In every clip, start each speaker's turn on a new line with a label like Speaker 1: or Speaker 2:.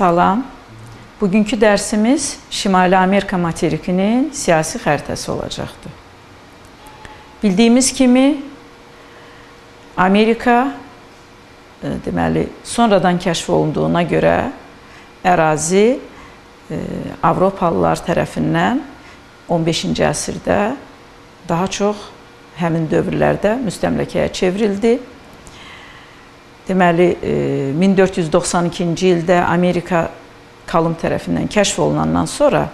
Speaker 1: Salam. Bugünkü dərsimiz Şimali Amerika materikinin siyasi xəritəsi olacaqdır. Bildiyimiz kimi Amerika e, deməli sonradan kəşf olunduğuna görə ərazi e, Avropalılar tərəfindən 15-ci əsrdə daha çox həmin dövrlərdə müstəmləkəyə çevrildi. Deməli 1492-ci e, ildə Amerika Kalım tərəfindən kəşf olunandan sonra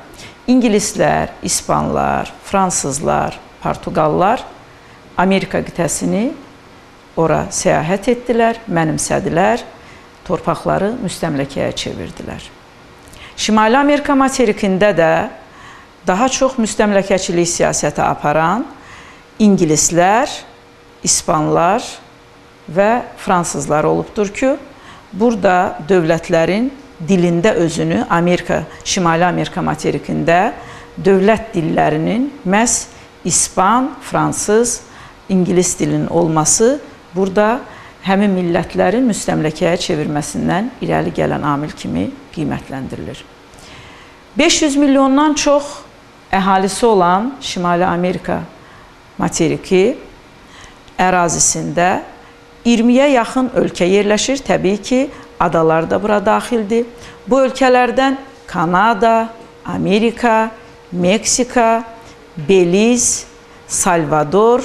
Speaker 1: ingilislər, ispanlar, fransızlar, portuqallar Amerika qitəsini ora səyahət etdilər, mənimsədilər, torpaqları müstəmləkəyə çevirdilər. Şimali Amerika materikində də daha çox müstəmləkəçilik siyasəti aparan ingilislər, ispanlar və fransızlar olubdur ki, burada dövlətlərin dilində özünü Amerika, Şimali Amerika materikində dövlət dillərinin məhz ispan, fransız, ingilis dilinin olması burada həmin millətlərin müstəmləkəyə çevirməsindən irəli gələn amil kimi qiymətləndirilir. 500 milyondan çox əhalisi olan Şimali Amerika materiki ərazisində 20-yə yaxın ölkə yerləşir. Təbii ki, adalar da bura daxildir. Bu ölkələrdən Kanada, Amerika, Meksika, Beliz, Salvador,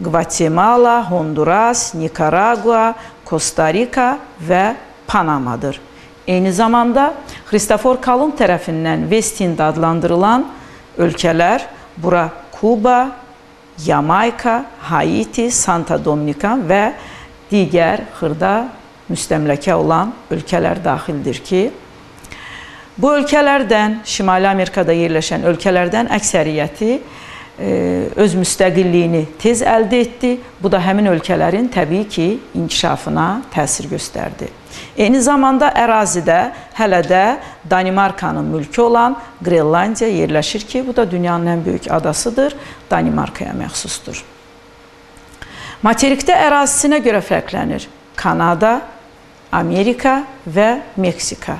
Speaker 1: Gvatemala, Honduras, Nikaragua, Kosta-Rika və Panamadır. Eyni zamanda Xristofor Kolumb tərəfindən West-Hind adlandırılan ölkələr bura Kuba, Yamayka, Haiti, Santa Dominika və digər xırda müstəmləkə olan ölkələr daxildir ki, bu ölkələrdən, Şimali Amerikada yerləşən ölkələrdən əksəriyyəti e, öz müstəqilliyini tez əldə etdi. Bu da həmin ölkələrin təbii ki, inkişafına təsir göstərdi. Eyni zamanda ərazidə hələ də Danimarkanın mülkü olan Qrenlandiya yerləşir ki, bu da dünyanın ən böyük adasıdır, Danimarkaya məxsusdur. Materikdə ərazisinə görə fərqlənir. Kanada, Amerika və Meksika.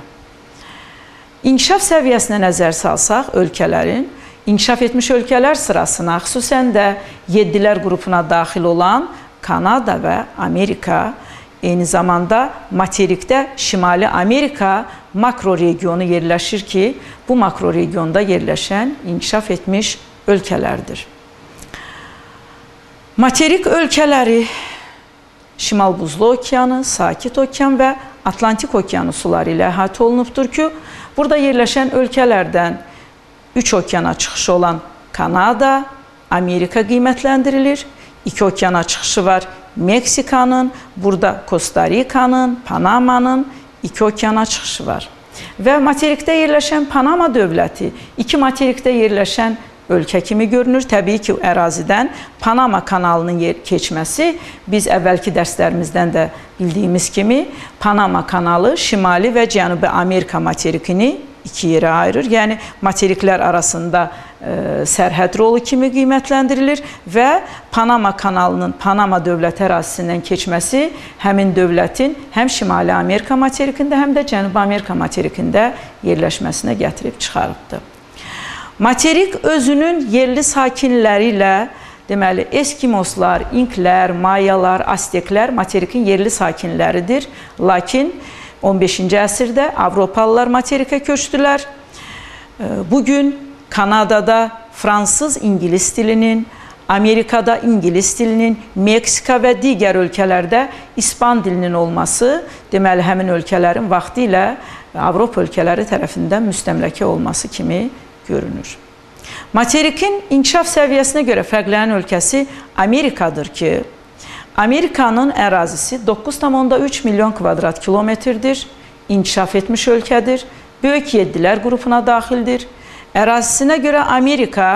Speaker 1: İnkişaf səviyyəsinə nəzər salsaq, ölkələrin inkişaf etmiş ölkələr sırasına, xüsusən də 7-lər qrupuna daxil olan Kanada və Amerika, eyni zamanda materikdə Şimali Amerika makro regionu yerləşir ki, bu makro regionda yerləşən inkişaf etmiş ölkələrdir. Materik ölkələri Şimal Buzlu okeanı, Sakit okean və Atlantik okeanı suları ilə əhatə olunubdur ki, burada yerləşən ölkələrdən üç okeana çıxışı olan Kanada, Amerika qiymətləndirilir. İki okeana çıxışı var Meksikanın, burada Kosta-Rikanın, Panamanın iki okeana çıxışı var. Və materikdə yerləşən Panama dövləti iki materikdə yerləşən ölkə kimi görünür. Təbii ki, ərazidən Panama kanalının yer keçməsi biz əvvəlki dərslərimizdən də bildiyimiz kimi Panama kanalı Şimali və Cənubi Amerika materikini iki yerə ayırır. Yəni materiklər arasında ə, e, sərhəd rolu kimi qiymətləndirilir və Panama kanalının Panama dövlət ərazisindən keçməsi həmin dövlətin həm Şimali Amerika materikində, həm də Cənubi Amerika materikində yerləşməsinə gətirib çıxarıbdır. Materik özünün yerli sakinləri ilə deməli Eskimoslar, İnklər, Mayalar, Azteklər materikin yerli sakinləridir. Lakin 15-ci əsrdə Avropalılar materikə köçdülər. Bu gün Kanadada fransız, ingilis dilinin, Amerikada ingilis dilinin, Meksika və digər ölkələrdə ispan dilinin olması, deməli həmin ölkələrin vaxtı ilə Avropa ölkələri tərəfindən müstəmləkə olması kimi görünür. Materikin inkişaf səviyyəsinə görə fərqlənən ölkəsi Amerikadır ki, Amerikanın ərazisi 9,3 milyon kvadrat kilometrdir, inkişaf etmiş ölkədir, böyük yeddilər qrupuna daxildir. Ərazisinə görə Amerika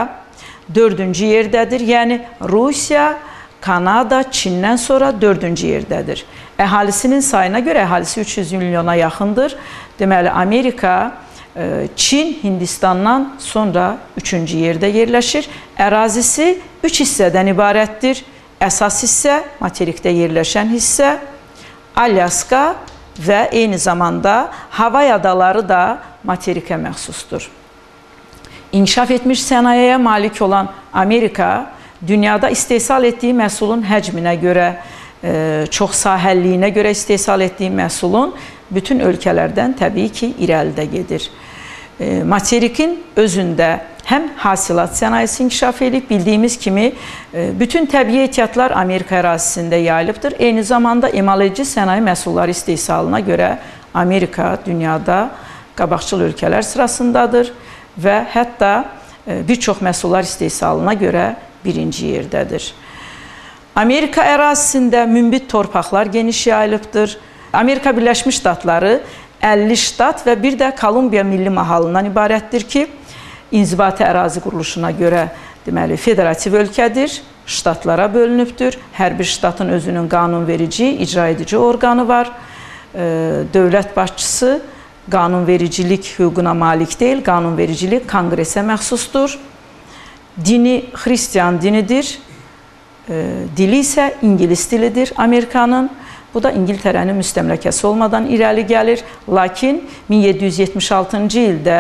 Speaker 1: dördüncü yerdədir, yəni Rusiya, Kanada, Çindən sonra dördüncü yerdədir. Əhalisinin sayına görə əhalisi 300 milyona yaxındır. Deməli, Amerika Çin Hindistandan sonra üçüncü yerdə yerləşir. Ərazisi üç hissədən ibarətdir. Əsas hissə, materikdə yerləşən hissə, Alyaska və eyni zamanda Havay adaları da materikə məxsusdur. İnkişaf etmiş sənayeyə malik olan Amerika dünyada istehsal etdiyi məhsulun həcminə görə, e, çox sahəlliyinə görə istehsal etdiyi məhsulun bütün ölkələrdən təbii ki, irəlidə gedir. E, materikin özündə həm hasilat sənayesi inkişaf edib, bildiyimiz kimi e, bütün təbii ehtiyatlar Amerika ərazisində yayılıbdır. Eyni zamanda emaledici sənaye məhsulları istehsalına görə Amerika dünyada qabaqcıl ölkələr sırasındadır və hətta e, bir çox məhsullar istehsalına görə birinci yerdədir. Amerika ərazisində münbit torpaqlar geniş yayılıbdır. Amerika Birləşmiş Ştatları 50 ştat və bir də Kolumbiya milli mahalından ibarətdir ki, inzibati ərazi quruluşuna görə deməli federativ ölkədir, ştatlara bölünübdür. Hər bir ştatın özünün qanunverici, icra edici orqanı var. Dövlət başçısı qanunvericilik hüququna malik deyil, qanunvericilik konqresə məxsusdur. Dini xristian dinidir. Dili isə ingilis dilidir Amerikanın. Bu da İngiltərənin müstəmləkəsi olmadan irəli gəlir. Lakin 1776-cı ildə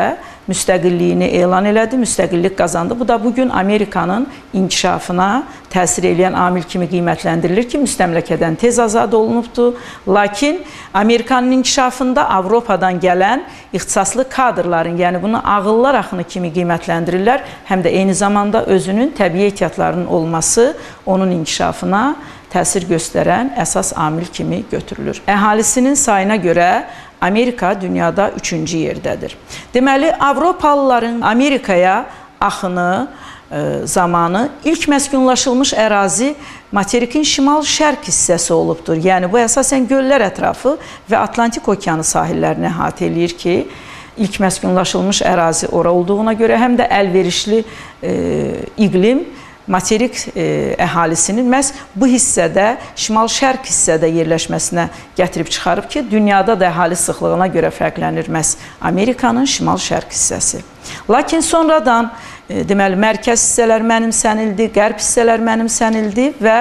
Speaker 1: müstəqilliyini elan elədi, müstəqillik qazandı. Bu da bu gün Amerikanın inkişafına təsir edən amil kimi qiymətləndirilir ki, müstəmləkədən tez azad olunubdu. Lakin Amerikanın inkişafında Avropadan gələn ixtisaslı kadrların, yəni bunu ağıllar axını kimi qiymətləndirirlər, həm də eyni zamanda özünün təbii ehtiyatlarının olması onun inkişafına təsir göstərən əsas amil kimi götürülür. Əhalisinin sayına görə Amerika dünyada üçüncü yerdədir. Deməli, Avropalıların Amerikaya axını e, zamanı ilk məskunlaşılmış ərazi materikin şimal-şərq hissəsi olubdur. Yəni bu əsasən göllər ətrafı və Atlantik okeanı sahillərini əhatə eləyir ki, ilk məskunlaşılmış ərazi ora olduğuna görə həm də əlverişli e, iqlim materik e, əhalisinin məhz bu hissədə, şimal-şərq hissədə yerləşməsinə gətirib çıxarıb ki, dünyada da əhali sıxlığına görə fərqlənir məhz Amerikanın şimal-şərq hissəsi. Lakin sonradan E, deməli mərkəz hissələr mənimsənildi, qərb hissələr mənimsənildi və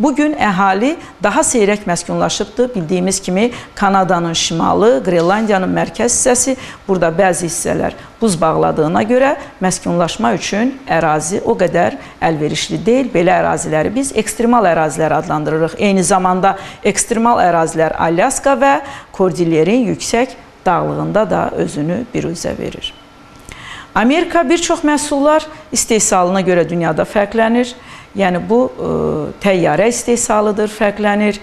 Speaker 1: bu gün əhali daha seyrək məskunlaşıbdı. Bildiyimiz kimi Kanadanın şimalı, Qrenlandiyanın mərkəz hissəsi, burada bəzi hissələr buz bağladığına görə məskunlaşma üçün ərazi o qədər əlverişli deyil. Belə əraziləri biz ekstremal ərazilər adlandırırıq. Eyni zamanda ekstremal ərazilər Alyaska və Kordillerin yüksək dağlığında da özünü biruzə verir. Amerika bir çox məhsullar istehsalına görə dünyada fərqlənir. Yəni bu ə, e, təyyarə istehsalıdır, fərqlənir.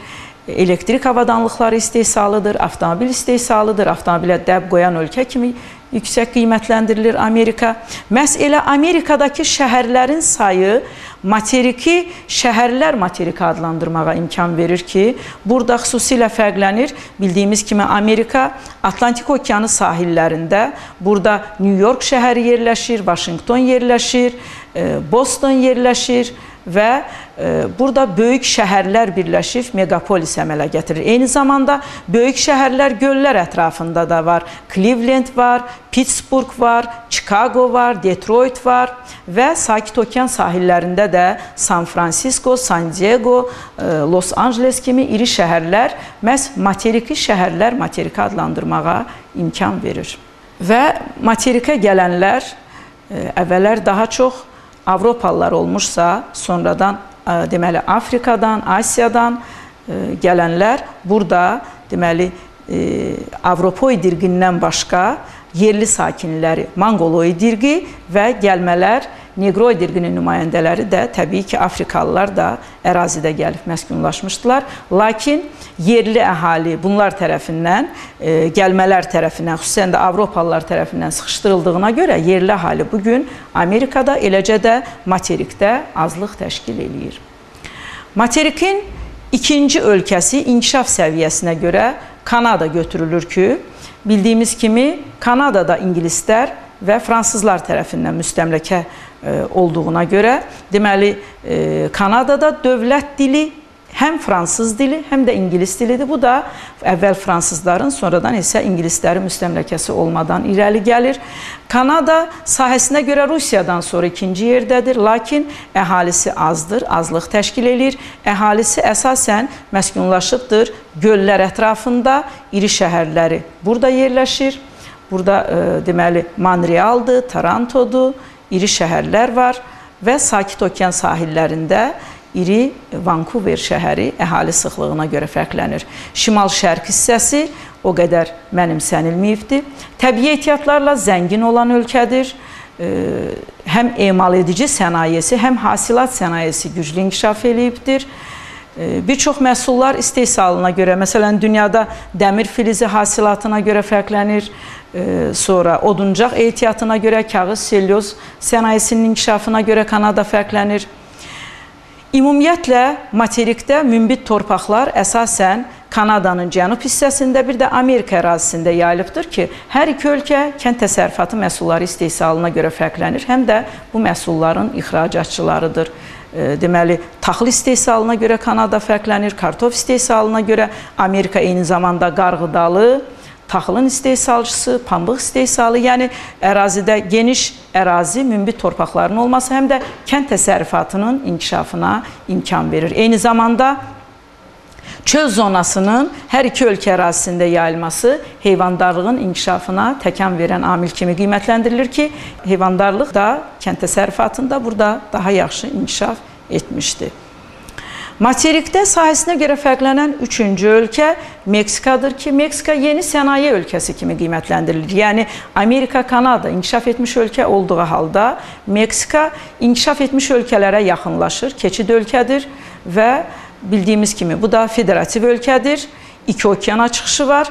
Speaker 1: Elektrik avadanlıqları istehsalıdır, avtomobil istehsalıdır. Avtomobilə dəb qoyan ölkə kimi yüksək qiymətləndirilir Amerika. Məhz elə Amerikadakı şəhərlərin sayı materiki şəhərlər materiki adlandırmağa imkan verir ki, burada xüsusilə fərqlənir. Bildiyimiz kimi Amerika Atlantik okeanı sahillərində, burada New York şəhəri yerləşir, Vaşinqton yerləşir, e, Boston yerləşir və e, burada böyük şəhərlər birləşib megapolis əmələ gətirir. Eyni zamanda böyük şəhərlər göllər ətrafında da var. Cleveland var, Pittsburgh var, Chicago var, Detroit var və Sakit Okean sahillərində də San Francisco, San Diego, e, Los Angeles kimi iri şəhərlər məhz materiki şəhərlər materiki adlandırmağa imkan verir. Və materikə gələnlər e, əvvəllər daha çox Avropalılar olmuşsa, sonradan e, deməli Afrikadan, Asiyadan e, gələnlər burada deməli e, Avropoid dirqindən başqa yerli sakinləri Mongoloid dirqi və gəlmələr Negroid irqinin nümayəndələri də təbii ki, Afrikalılar da ərazidə gəlib məskunlaşmışdılar. Lakin yerli əhali bunlar tərəfindən, e, gəlmələr tərəfindən, xüsusən də Avropalılar tərəfindən sıxışdırıldığına görə yerli əhali bu gün Amerikada, eləcə də materikdə azlıq təşkil eləyir. Materikin ikinci ölkəsi inkişaf səviyyəsinə görə Kanada götürülür ki, bildiyimiz kimi Kanadada ingilislər və fransızlar tərəfindən müstəmləkə olduğuna görə, deməli, Kanadada dövlət dili həm fransız dili, həm də ingilis dilidir. Bu da əvvəl fransızların, sonradan isə ingilislərin müstəmləkəsi olmadan irəli gəlir. Kanada sahəsinə görə Rusiyadan sonra ikinci yerdədir, lakin əhalisi azdır, azlıq təşkil eləyir. Əhalisi əsasən məskunlaşıbdır göllər ətrafında, iri şəhərləri burada yerləşir. Burada e, deməli Monrealdır, Torontodur, iri şəhərlər var və Sakit Okean sahillərində iri Vancouver şəhəri əhali sıxlığına görə fərqlənir. Şimal-şərq hissəsi o qədər mənimsənilməyibdir. Təbii ehtiyatlarla zəngin olan ölkədir. Həm emal edici sənayesi, həm hasilat sənayesi güclü inkişaf eləyibdir. Bir çox məhsullar istehsalına görə, məsələn, dünyada dəmir filizi hasilatına görə fərqlənir, sonra oduncaq ehtiyatına görə, kağız, selyoz sənayesinin inkişafına görə Kanada fərqlənir. Ümumiyyətlə, materikdə münbit torpaqlar əsasən Kanadanın cənub hissəsində, bir də Amerika ərazisində yayılıbdır ki, hər iki ölkə kənd təsərrüfatı məhsulları istehsalına görə fərqlənir, həm də bu məhsulların ixracatçılarıdır. Deməli, taxıl istehsalına görə Kanada fərqlənir, kartof istehsalına görə Amerika eyni zamanda qarğıdalı, taxılın istehsalçısı, pambıq istehsalı, yəni ərazidə geniş ərazi, münbit torpaqların olması həm də kənd təsərrüfatının inkişafına imkan verir. Eyni zamanda çöl zonasının hər iki ölkə ərazisində yayılması heyvandarlığın inkişafına təkan verən amil kimi qiymətləndirilir ki, heyvandarlıq da kənd təsərrüfatında burada daha yaxşı inkişaf etmişdir. Materikdə sahəsinə görə fərqlənən üçüncü ölkə Meksikadır ki, Meksika yeni sənaye ölkəsi kimi qiymətləndirilir. Yəni Amerika, Kanada inkişaf etmiş ölkə olduğu halda Meksika inkişaf etmiş ölkələrə yaxınlaşır, keçid ölkədir və bildiyimiz kimi bu da federativ ölkədir. İki okeana çıxışı var.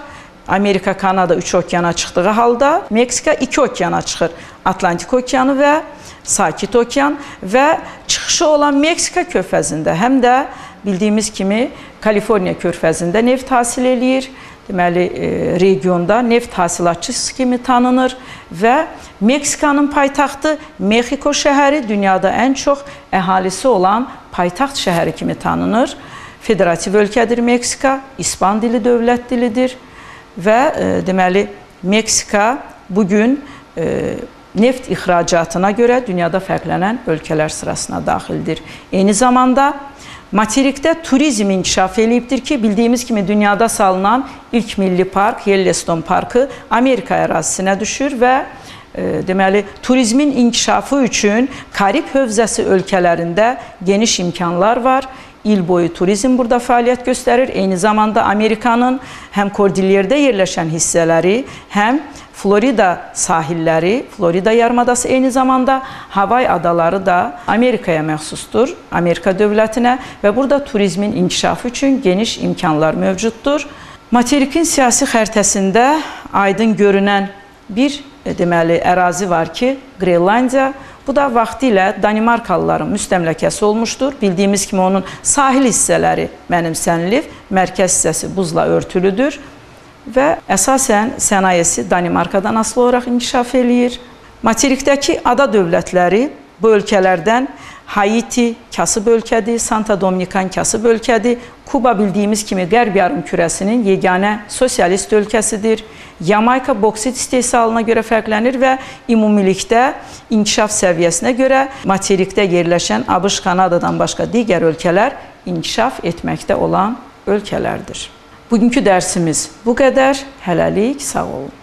Speaker 1: Amerika, Kanada üç okeana çıxdığı halda Meksika iki okeana çıxır. Atlantik okeanı və Sakit okean və çıxışı olan Meksika körfəzində, həm də bildiyimiz kimi Kaliforniya körfəzində neft hasil eləyir. Deməli, e, regionda neft hasilatçısı kimi tanınır və Meksikanın paytaxtı Mexiko şəhəri dünyada ən çox əhalisi olan paytaxt şəhəri kimi tanınır. Federativ ölkədir Meksika, İspan dili dövlət dilidir və e, deməli Meksika bu gün e, neft ixracatına görə dünyada fərqlənən ölkələr sırasına daxildir. Eyni zamanda materikdə turizm inkişaf eləyibdir ki, bildiyimiz kimi dünyada salınan ilk milli park Yellowstone parkı Amerika ərazisinə düşür və e, deməli turizmin inkişafı üçün Karib hövzəsi ölkələrində geniş imkanlar var. İl boyu turizm burada fəaliyyət göstərir. Eyni zamanda Amerikanın həm Kordilyerdə yerləşən hissələri, həm Florida sahilləri, Florida yarımadası eyni zamanda Havay adaları da Amerikaya məxsusdur, Amerika dövlətinə və burada turizmin inkişafı üçün geniş imkanlar mövcuddur. Materikin siyasi xəritəsində aydın görünən bir e, deməli ərazi var ki, Qrenlandiya. Bu da vaxtilə Danimarkalıların müstəmləkəsi olmuşdur. Bildiyimiz kimi onun sahil hissələri mənimsənilib, mərkəz hissəsi buzla örtülüdür və əsasən sənayesi Danimarkadan asılı olaraq inkişaf eləyir. Materikdəki ada dövlətləri bu ölkələrdən Haiti kasıb ölkədir, Santa Dominikan kasıb ölkədir. Kuba bildiyimiz kimi Qərb yarımkürəsinin yeganə sosialist ölkəsidir. Yamayka boksit istehsalına görə fərqlənir və ümumilikdə inkişaf səviyyəsinə görə materikdə yerləşən ABŞ, Kanadadan başqa digər ölkələr inkişaf etməkdə olan ölkələrdir. Bugünkü dərsimiz bu qədər. Hələlik sağ olun.